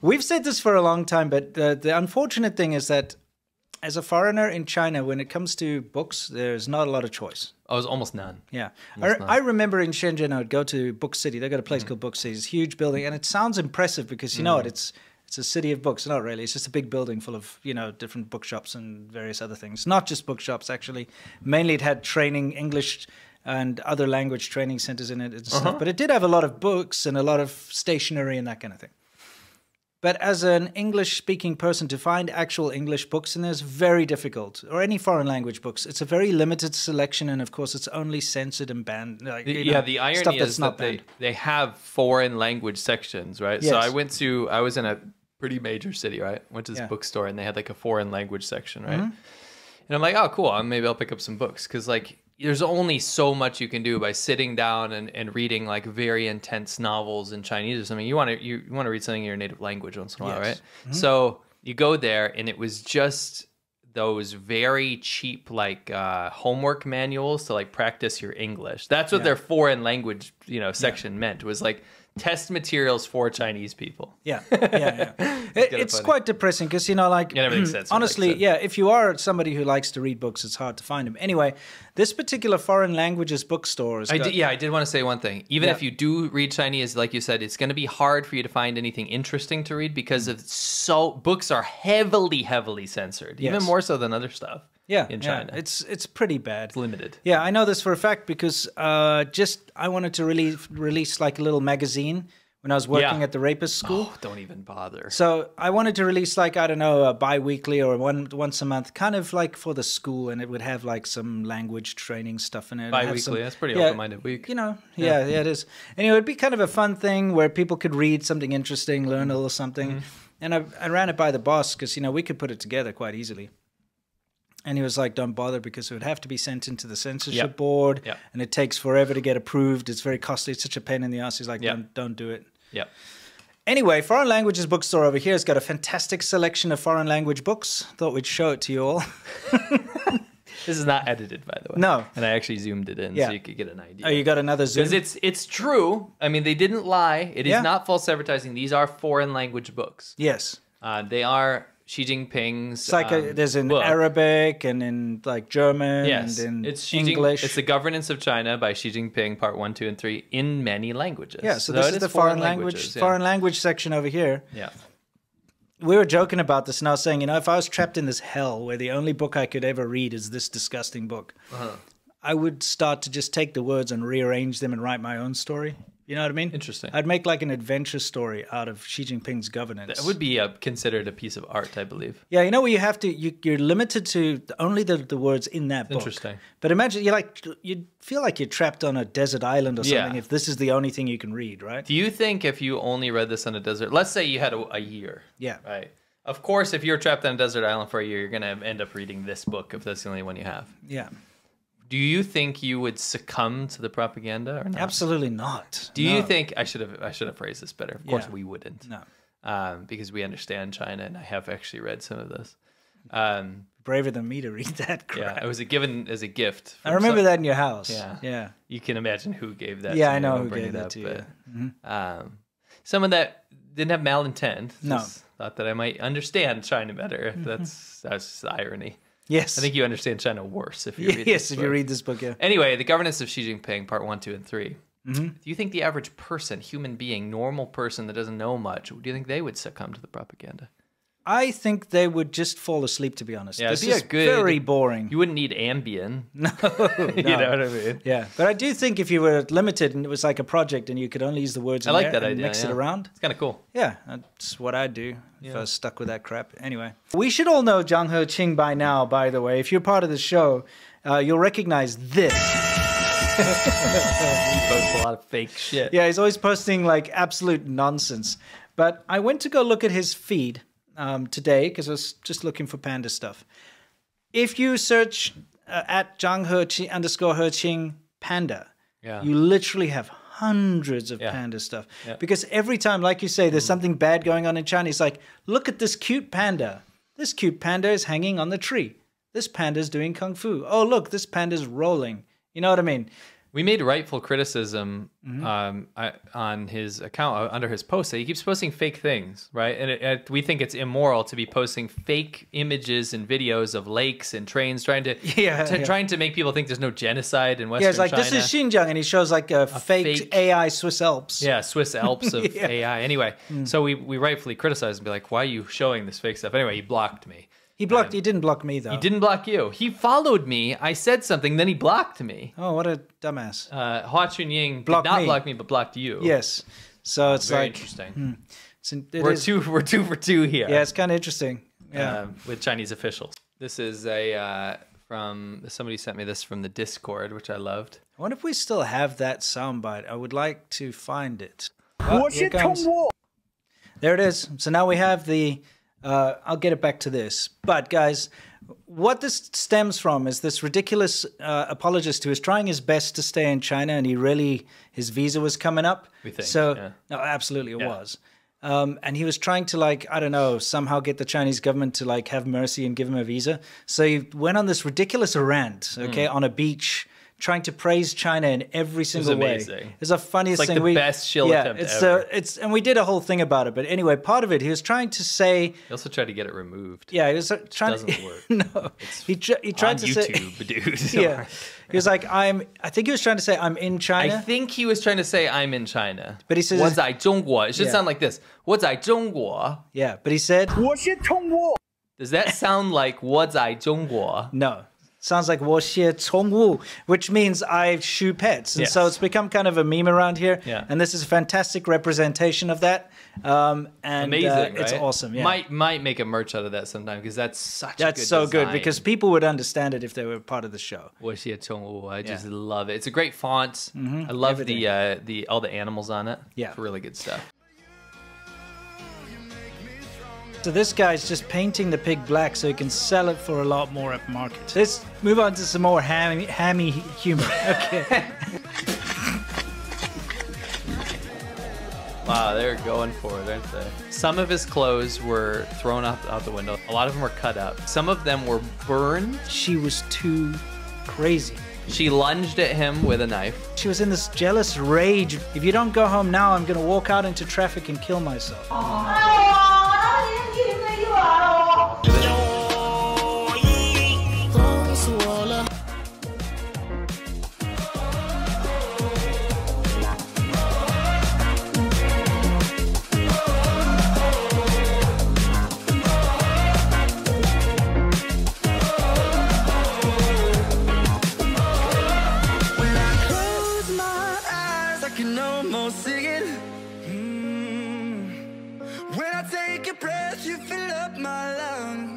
We've said this for a long time, but the, the unfortunate thing is that as a foreigner in China, when it comes to books, there's not a lot of choice. Oh, it was almost none. Yeah. I, I remember in Shenzhen, I would go to Book City. They've got a place Mm. called Book City. It's a huge building, and it sounds impressive because you know what? It's it's a city of books. Not really. It's just a big building full of you know different bookshops and various other things. Not just bookshops, actually. Mainly, it had training English and other language training centers in it and Uh-huh. stuff. But it did have a lot of books and a lot of stationery and that kind of thing. But as an English speaking person, to find actual English books in there is very difficult, or any foreign language books. It's a very limited selection, and of course, it's only censored and banned. Like, The- yeah, know, the stuff irony that's is not that they, banned. they have foreign language sections, right? So I went to I was in a pretty major city, right? Went to this Yeah. Bookstore and they had like a foreign language section, right? Mm-hmm. And I'm like, oh, cool. Maybe I'll pick up some books because like there's only so much you can do by sitting down and, and reading like very intense novels in Chinese or something. You want to you, you want to read something in your native language once in a while, Yes. right? So you go there and it was just those very cheap like uh, homework manuals to like practice your English. That's what their foreign language you know section meant was like test materials for Chinese people. Yeah, yeah, yeah. It- it's quite depressing because you know, like Yeah, everything hmm, censored, honestly, uh, yeah. If you are somebody who likes to read books, it's hard to find them. Anyway, this particular foreign languages bookstore is. I did, yeah, I did want to say one thing. Even Yeah. if you do read Chinese, like you said, it's going to be hard for you to find anything interesting to read because hmm. of so books are heavily, heavily censored, even more so than other stuff. Yeah, in yeah. China, it's it's pretty bad. It's limited. Yeah, I know this for a fact because uh, just I wanted to really release like a little magazine when I was working Yeah. at the rapist school. Oh, don't even bother. So I wanted to release like I don't know a bi-weekly or one once a month, kind of like for the school, and it would have like some language training stuff in it. Bi-weekly, some- that's pretty open-minded week. You know, yeah, yeah, it is. Anyway, it'd be kind of a fun thing where people could read something interesting, learn a little something, Mm-hmm. and I, I ran it by the boss because you know we could put it together quite easily. And he was like, "Don't bother because it would have to be sent into the censorship Yep. board, Yep. and it takes forever to get approved. It's very costly. It's such a pain in the ass." He's like, Yep. "Don't, don't do it." Yep. Anyway, Foreign Languages Bookstore over here has got a fantastic selection of foreign language books. Thought we'd show it to you all. This is not edited, by the way. No. And I actually zoomed it in Yeah. so you could get an idea. Oh, you got another Zoom? Because it's it's true. I mean, they didn't lie. It is Yeah. not false advertising. These are foreign language books. yes. Uh, they are Xi Jinping's. It's like a, um, there's in book. Arabic and in like German Yes, and in it's Xi Jing- English. it's the governance of China by Xi Jinping, part one, two, and three, in many languages. yeah, so this it is the foreign language languages, yeah. foreign language section over here. Yeah. We were joking about this, and I was saying, you know, if I was trapped in this hell where the only book I could ever read is this disgusting book, Uh-huh. I would start to just take the words and rearrange them and write my own story. You know what I mean? Interesting. I'd make like an adventure story out of Xi Jinping's governance. It would be uh, considered a piece of art, I believe. Yeah, you know where you have to you, you're limited to only the, the words in that book. Interesting. But imagine you like you feel like you're trapped on a desert island or Yeah. something if this is the only thing you can read, right? Do you think if you only read this on a desert, let's say you had a, a year, Yeah. right? Of course, if you're trapped on a desert island for a year, you're going to end up reading this book if that's the only one you have. Yeah. Do you think you would succumb to the propaganda or not? Absolutely not. Do you think I should have I should have phrased this better? Of course, Yeah. we wouldn't. No. um, because we understand China, and I have actually read some of this. Um, Braver than me to read that crap. yeah, it was a given as a gift. I remember some- that in your house. Yeah. Yeah. You can imagine who gave that. Yeah, I know who gave that up, to you. but, Um, someone that didn't have malintent. No. thought that I might understand China better. Mm-hmm. That's that's irony. Yes. I think you understand China worse if you read. yes, this if book. you read this book, yeah. Anyway, the governance of Xi Jinping, part one, two, and 3 Mm-hmm. Do you think the average person, human being, normal person that doesn't know much, do you think they would succumb to the propaganda? I think they would just fall asleep to be honest. Yeah, this be is a good- very boring. You wouldn't need Ambien. no, you know what I mean? Yeah, but I do think if you were limited and it was like a project and you could only use the words I in like there that and idea. mix it around, It's kind of cool. Yeah, that's what I'd do if I was stuck with that crap. Anyway, we should all know Zhang He Qing by now, by the way. If you're part of the show, uh, you'll recognize this. He posts a lot of fake shit. Yeah, he's always posting like absolute nonsense. But I went to go look at his feed um, today because I was just looking for panda stuff. If you search uh, at Zhang He Qing underscore He Qing panda, Yeah. you literally have hundreds of Yeah. panda stuff. Yeah. Because every time, like you say, there's something bad going on in China, it's like, look at this cute panda. This cute panda is hanging on the tree. This panda's doing kung fu. Oh, look, this panda's rolling. You know what I mean? We made rightful criticism Mm-hmm. um, I, on his account uh, under his post. that He keeps posting fake things, right? And it, it, we think it's immoral to be posting fake images and videos of lakes and trains, trying to Yeah, to- yeah. trying to make people think there's no genocide in Western China. Yeah, it's like China. this is Xinjiang, and he shows like a, fake, fake- AI Swiss Alps. Yeah, Swiss Alps of Yeah. AI. Anyway, so we, we rightfully criticize and be like, why are you showing this fake stuff? Anyway, he blocked me. He blocked. He didn't block me though. He didn't block you. He followed me. I said something, then he blocked me. Oh, what a dumbass. Uh, Hua Chunying did Blocked not me. block me, but blocked you. yes. So it's Very like interesting. it's, it We're is- two. We're two for two here. Yeah, it's kind of interesting. Yeah. um, with Chinese officials. This is a uh, from somebody sent me this from the Discord, which I loved. I wonder if we still have that soundbite. I would like to find it. Oh, here comes- There it is. So now we have the. Uh, I'll get it back to this. But guys, what this stems from is this ridiculous uh, apologist who is trying his best to stay in China, and he really his visa was coming up. We think, so. yeah. No, absolutely, it Yeah. was. Um, and he was trying to like I don't know somehow get the Chinese government to like have mercy and give him a visa. So he went on this ridiculous rant, okay, Hmm. on a beach, trying to praise China in every single way. amazing. It's the funniest It's like thing. the we, best shill yeah, attempt it's ever. Uh, it's and we did a whole thing about it. But anyway, part of it, he was trying to say, He also tried to get it removed. yeah, he was uh, trying. Doesn't to, work. no, he tr- he tried on to say, YouTube, dude. yeah, he was like, I'm. I think he was trying to say, I'm in I China. think he was trying to say I'm in China. But he says- 我在中国. It should Yeah. sound like this. 我在中国. yeah, but he said Does that sound like 我在中国? no. Sounds like 我写宠物, which means I shoe pets, and so Yes. it's become kind of a meme around here. Yeah. And this is a fantastic representation of that. Um, and Amazing, uh, right? it's awesome. Yeah. Might might make a merch out of that sometime because that's such a That's good so good design. because people would understand it if they were part of the show. 我写宠物, I just Yeah. love it. It's a great font. I love Everything. the uh, the all the animals on it. Yeah. It's really good stuff. So this guy's just painting the pig black so he can sell it for a lot more at market. Let's move on to some more hammy, hammy humor. Okay. Wow, they're going for it, aren't they? Some of his clothes were thrown out, out the window. A lot of them were cut up. Some of them were burned. she was too crazy. She lunged at him with a knife. She was in this jealous rage. If you don't go home now, I'm going to walk out into traffic and kill myself. 哎 you fill up my lungs.